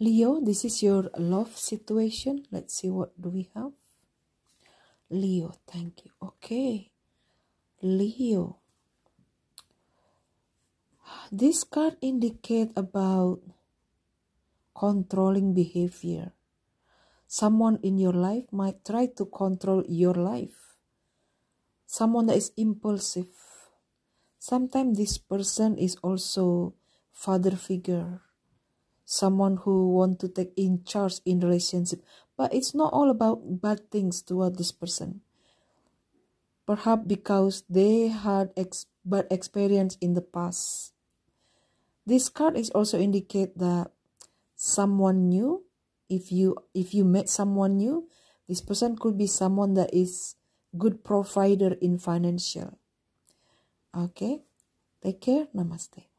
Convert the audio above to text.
Leo, this is your love situation. Let's see what do we have. Leo, thank you. Okay. Leo. This card indicate about controlling behavior. Someone in your life might try to control your life. Someone that is impulsive. Sometimes this person is also father figure. Someone who want to take in charge in relationship. But it's not all about bad things toward this person. Perhaps because they had ex bad experience in the past. This card is also indicate that someone new if you if you met someone new this person could be someone that is good provider in financial okay take care namaste